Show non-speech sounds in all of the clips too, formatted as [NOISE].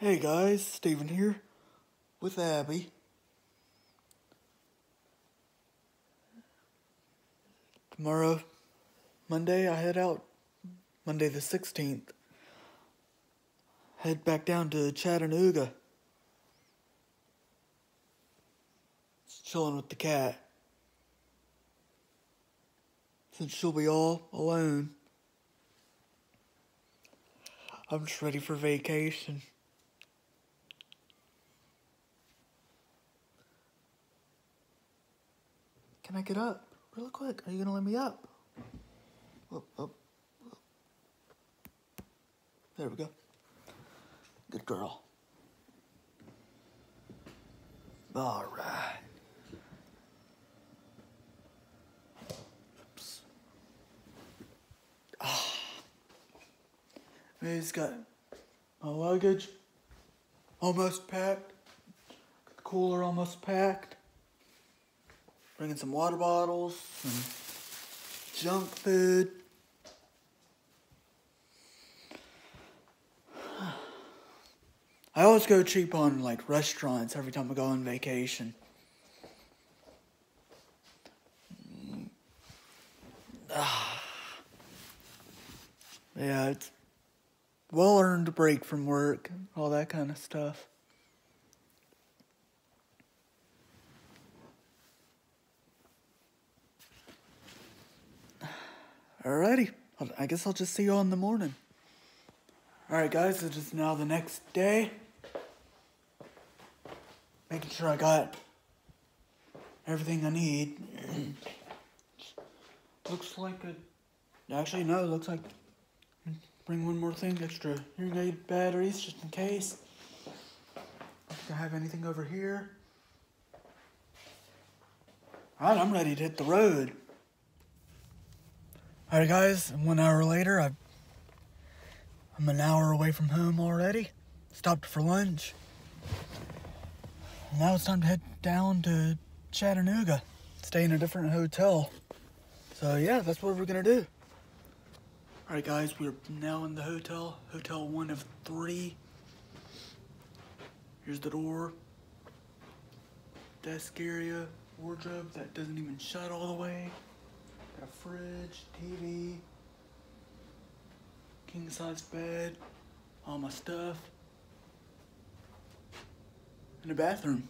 Hey guys, Steven here with Abby. Tomorrow, Monday, I head out. Monday the 16th. Head back down to Chattanooga. Just chilling with the cat. Since she'll be all alone. I'm just ready for vacation. Can I get up? Real quick. Are you gonna let me up? Up, up. There we go. Good girl. All right. Oops. Ah. He's got my luggage almost packed. Cooler almost packed. Bringing some water bottles, some junk food. I always go cheap on like restaurants every time I go on vacation. Ah. [SIGHS] Yeah, it's well earned break from work, all that kind of stuff. Alrighty, I guess I'll just see you all in the morning. Alright, guys, it is now the next day. Making sure I got everything I need. [CLEARS THROAT] looks like a. Actually, no, it looks like. Bring one more thing extra hearing aid batteries just in case. If I have anything over here. Alright, I'm ready to hit the road. Alright, guys, one hour later, i I'm an hour away from home already. Stopped for lunch. Now it's time to head down to Chattanooga, stay in a different hotel. So, yeah, that's what we're gonna do. Alright, guys, we're now in the hotel, hotel one of three. Here's the door, desk area, wardrobe that doesn't even shut all the way. Got a fridge, TV, king size bed, all my stuff, and a bathroom.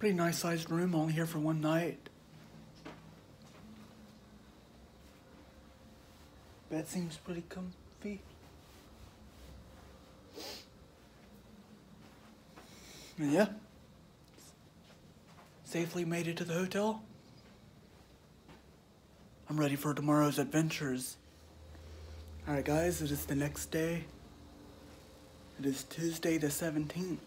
Pretty nice sized room, only here for one night. Bed seems pretty comfy. Yeah, safely made it to the hotel. I'm ready for tomorrow's adventures. Alright guys, it is the next day. It is Tuesday the 17th.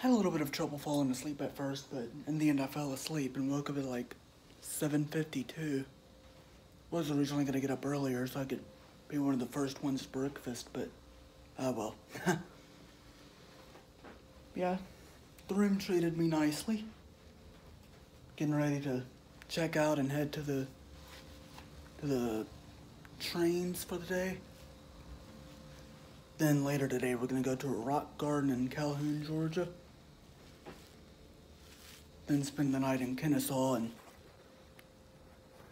Had a little bit of trouble falling asleep at first, but in the end I fell asleep and woke up at like 7.52. Was originally gonna get up earlier so I could be one of the first ones to breakfast, but oh well. [LAUGHS] yeah, the room treated me nicely. Getting ready to check out and head to the to the trains for the day. Then later today we're gonna go to a rock garden in Calhoun, Georgia. Then spend the night in Kennesaw and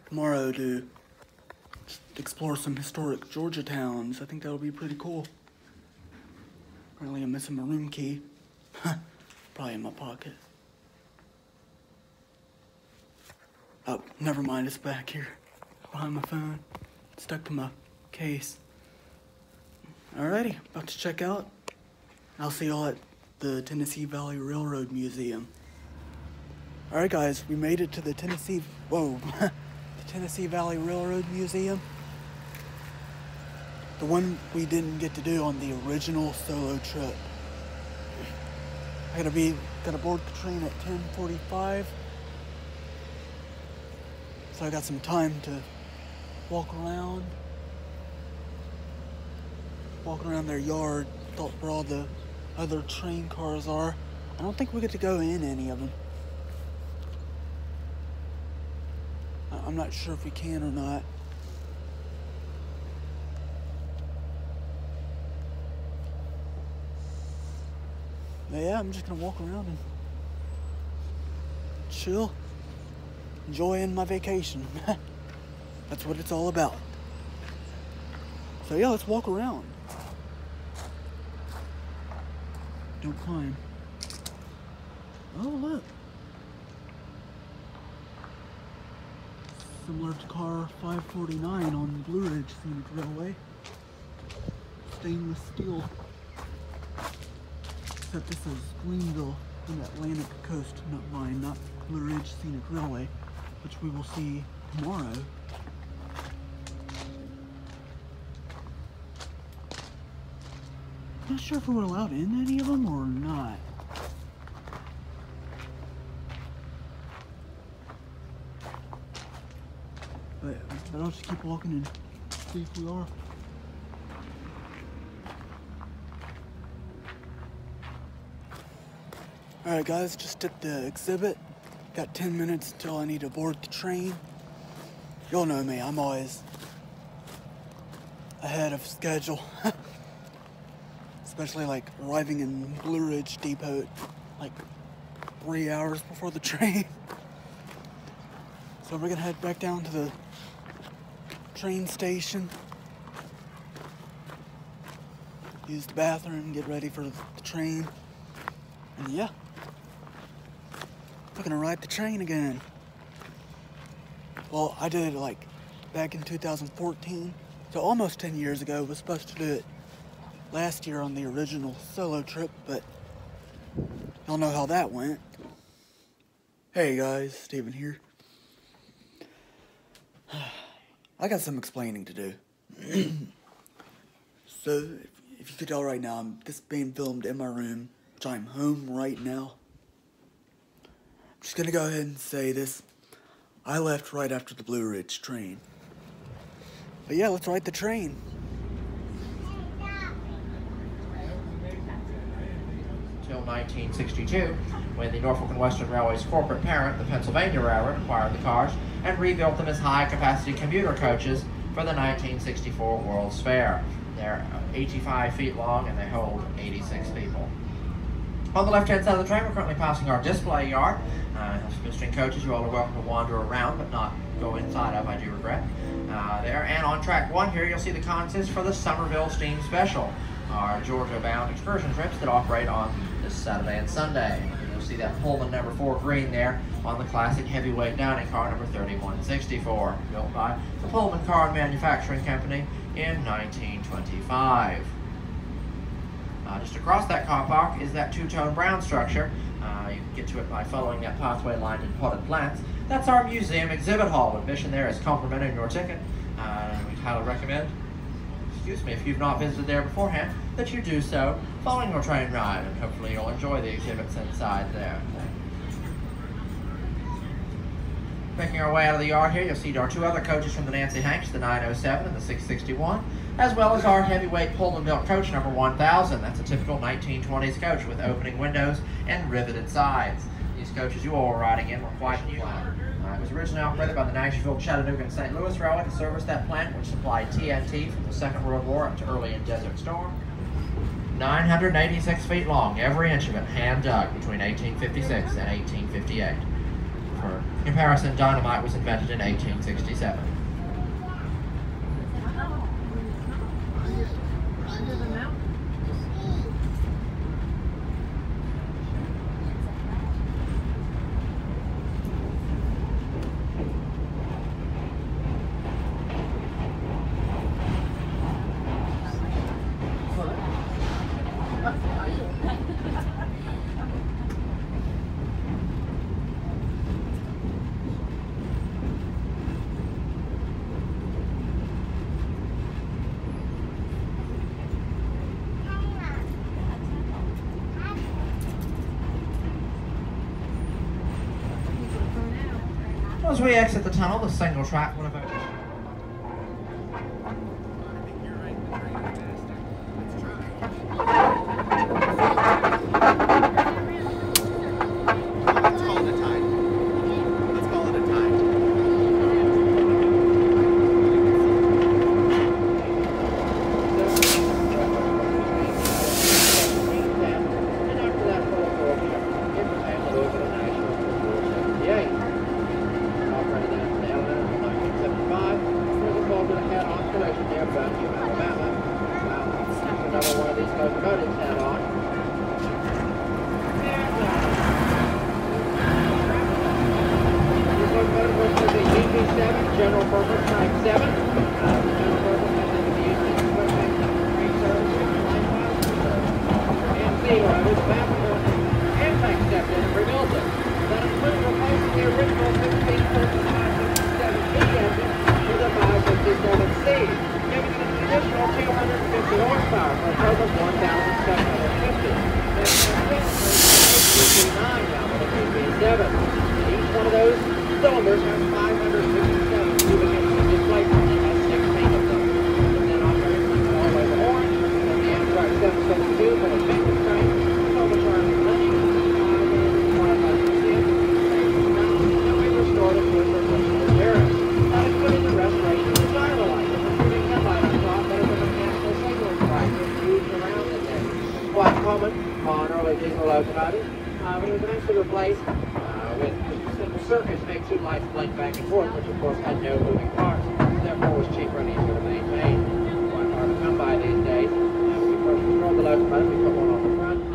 tomorrow to explore some historic Georgia towns. I think that'll be pretty cool. Apparently I'm missing my room key. [LAUGHS] Probably in my pocket. Oh, never mind, it's back here. Behind my phone. Stuck to my case. Alrighty, about to check out. I'll see y'all at the Tennessee Valley Railroad Museum. Alright guys, we made it to the Tennessee, whoa, [LAUGHS] the Tennessee Valley Railroad Museum. The one we didn't get to do on the original solo trip. I gotta be, gotta board the train at 1045. So I got some time to walk around, walking around their yard, thought where all the other train cars are. I don't think we get to go in any of them. I'm not sure if we can or not. But yeah, I'm just gonna walk around and chill enjoying my vacation. [LAUGHS] That's what it's all about. So yeah, let's walk around. Don't climb. Oh look. Similar to car 549 on Blue Ridge Scenic Railway. Stainless steel. Except this is Greenville and Atlantic Coast, not mine, not Blue Ridge Scenic Railway, which we will see tomorrow. Not sure if we're allowed in any of them or not. But, but I'll just keep walking and see if we are. Alright guys, just at the exhibit. Got 10 minutes until I need to board the train. You'll know me, I'm always ahead of schedule. [LAUGHS] Especially like arriving in Blue Ridge Depot like three hours before the [LAUGHS] train. So we're gonna head back down to the train station. Use the bathroom, get ready for the train. And yeah. Gonna ride the train again. Well, I did it like back in 2014. So almost 10 years ago. Was supposed to do it last year on the original solo trip, but y'all know how that went. Hey guys, Steven here. [SIGHS] I got some explaining to do. [CLEARS THROAT] so, if you could tell right now, I'm this being filmed in my room, which I'm home right now. Just gonna go ahead and say this. I left right after the Blue Ridge train. But yeah, let's ride the train. Until 1962, when the Norfolk and Western Railway's corporate parent, the Pennsylvania Railroad, acquired the cars and rebuilt them as high-capacity commuter coaches for the 1964 World's Fair. They're 85 feet long and they hold 86 people. On the left-hand side of the train, we're currently passing our display yard. Uh, visiting coaches, you all are welcome to wander around, but not go inside of, I do regret. Uh, there, and on track one here, you'll see the consist for the Summerville Steam Special, our Georgia-bound excursion trips that operate on this Saturday and Sunday. You'll see that Pullman number four green there on the classic heavyweight dining car number 3164, built by the Pullman Car Manufacturing Company in 1925. Uh, just across that car park is that two-tone brown structure. Uh, you can get to it by following that pathway lined in potted plants. That's our museum exhibit hall. Admission there is complimentary in your ticket. Uh, we highly recommend, excuse me, if you've not visited there beforehand, that you do so following your train ride, and hopefully you'll enjoy the exhibits inside there. Making our way out of the yard here, you'll see our two other coaches from the Nancy Hanks, the 907 and the 661, as well as our heavyweight Pullman built coach number 1000. That's a typical 1920s coach with opening windows and riveted sides. These coaches you all were riding in were quite new. Uh, it was originally operated by the Nashville, Chattanooga, and St. Louis Railway to service that plant, which supplied TNT from the Second World War up to early in Desert Storm. 986 feet long, every inch of it hand dug between 1856 and 1858. For comparison, dynamite was invented in 1867. As we exit the tunnel, the single track would have Let's call it a tie. Let's call it a tie. whenever one of these locomotives head on. And, uh, this locomotive was for the GP7 General Purpose Type 7. Uh, the General Purpose has been used in equipment, train services, line miles service. And loaders, passenger, and tank stepped in and rebuilt it. That included replacing the original 1635-67B engine with a 557C, giving an additional 250 horsepower for a total of 1,750. Making it a 9 now with a VB7. Each one of those cylinders has 557 cubic inches of displacement and has 16 of them. And then operated from all the way to Orange, and the Amtrak 772 for the Memphis train, overturned Millennium, uh, one of us in, and we restored it to its original appearance. That included the restoration of the driver light, and improving headlight on top that is a mechanical signaling device that's used around the day. Quite common on diesel locomotives, uh, but it was eventually replaced uh, with simple circuits make two lights blink back and forth, which of course had no moving parts, therefore was cheaper and easier to maintain. Quite hard to come by these days. Uh, when we first restored the locomotive, we put one on the front.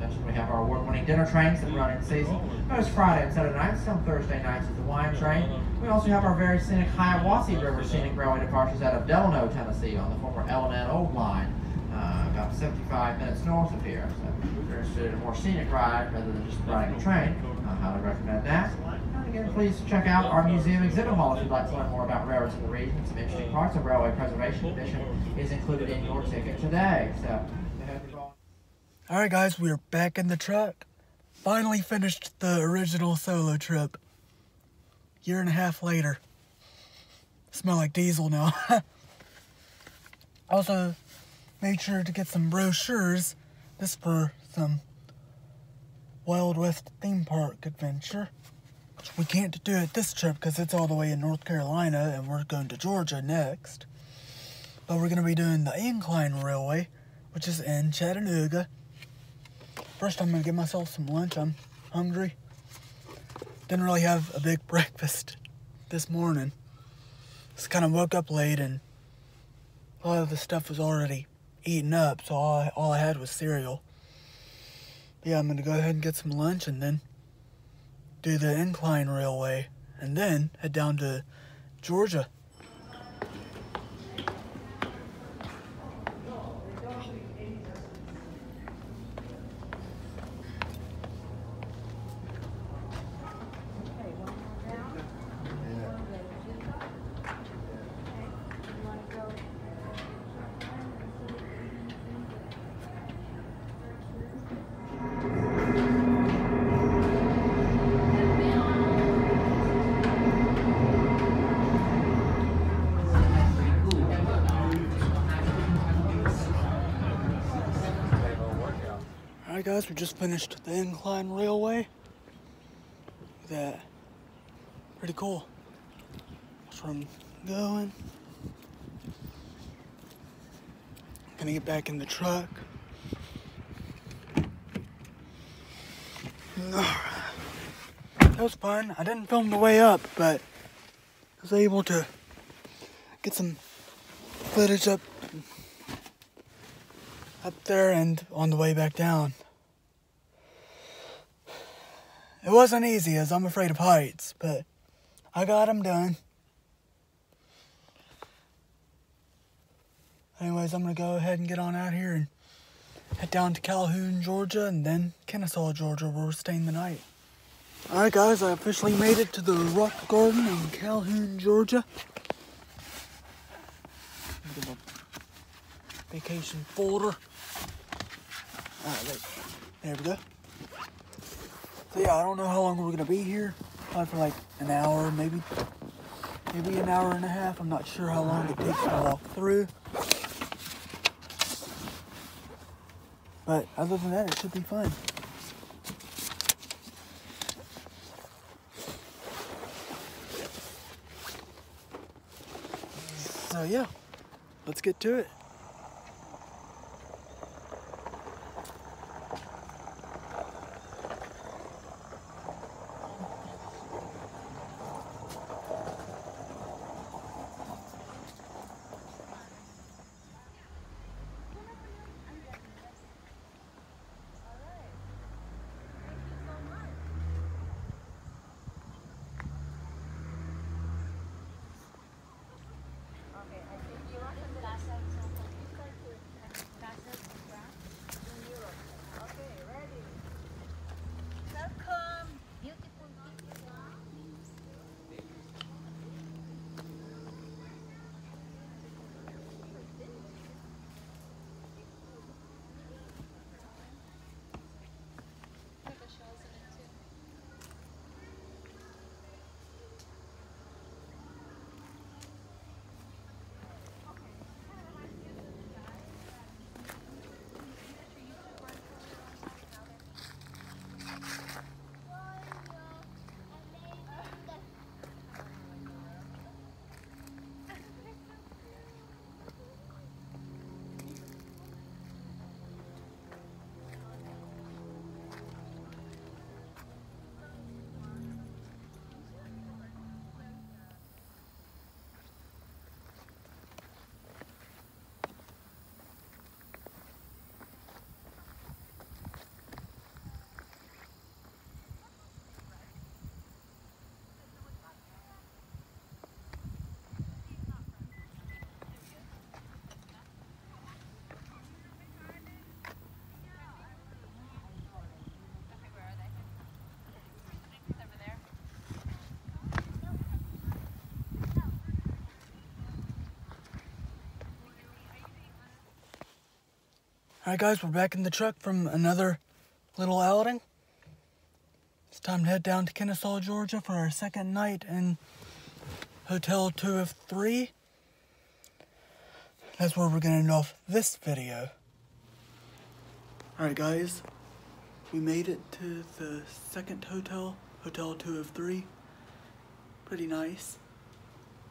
Next, we have dinner trains that run in season. Most Friday and Saturday nights, some Thursday nights is the wine train. We also have our very scenic Hiwassee River Scenic Railway departures out of Delano, Tennessee on the former L&N Old Line, uh, about 75 minutes north of here. So if you're interested in a more scenic ride rather than just riding a train, I highly recommend that. And again, please check out our museum exhibit hall if you'd like to learn more about railroads in the region. Some interesting parts of Railway Preservation Edition is included in your ticket today. So, I hope you're all Alright, guys, we are back in the truck. Finally finished the original solo trip. Year and a half later. Smell like diesel now. [LAUGHS] also, made sure to get some brochures. This for some Wild West theme park adventure. We can't do it this trip because it's all the way in North Carolina and we're going to Georgia next. But we're going to be doing the Incline Railway, which is in Chattanooga. First, I'm gonna get myself some lunch. I'm hungry. Didn't really have a big [LAUGHS] breakfast this morning. Just kind of woke up late and a lot of the stuff was already eaten up, so all I, all I had was cereal. Yeah, I'm gonna go ahead and get some lunch and then do the incline railway and then head down to Georgia. Alright guys, we just finished the incline railway. That. Pretty cool. That's where I'm going. Gonna get back in the truck. That was fun. I didn't film the way up, but I was able to get some footage up up there and on the way back down. It wasn't easy as I'm afraid of heights, but I got them done. Anyways, I'm gonna go ahead and get on out here and head down to Calhoun, Georgia, and then Kennesaw, Georgia, where we're staying the night. Alright, guys, I officially made it to the Rock Garden in Calhoun, Georgia. Vacation folder. Alright. There we go. So yeah, I don't know how long we're gonna be here. Probably for like an hour, maybe maybe an hour and a half. I'm not sure how long it takes to walk through. But other than that, it should be fun. So yeah, let's get to it. Alright, guys, we're back in the truck from another little outing. It's time to head down to Kennesaw, Georgia for our second night in Hotel 2 of 3. That's where we're going to end off this video. Alright, guys, we made it to the second hotel, Hotel 2 of 3. Pretty nice.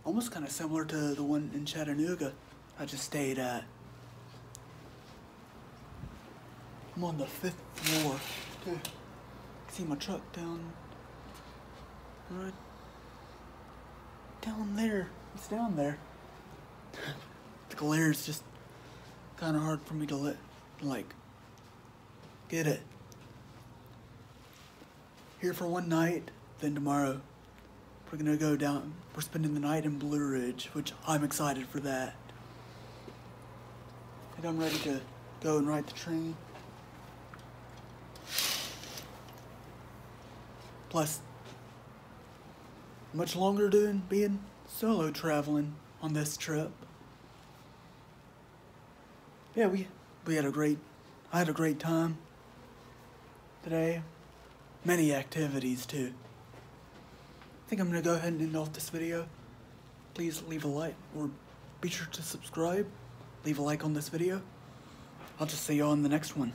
Almost kind of similar to the one in Chattanooga I just stayed at. I'm on the fifth floor. See my truck down. Right down there. It's down there. [LAUGHS] the glare is just kind of hard for me to let, like, get it. Here for one night, then tomorrow we're gonna go down. We're spending the night in Blue Ridge, which I'm excited for that. I think I'm ready to go and ride the train. Plus, much longer doing being solo traveling on this trip. Yeah, we we had a great I had a great time today. Many activities too. I think I'm gonna go ahead and end off this video. Please leave a like or be sure to subscribe. Leave a like on this video. I'll just see y'all on the next one.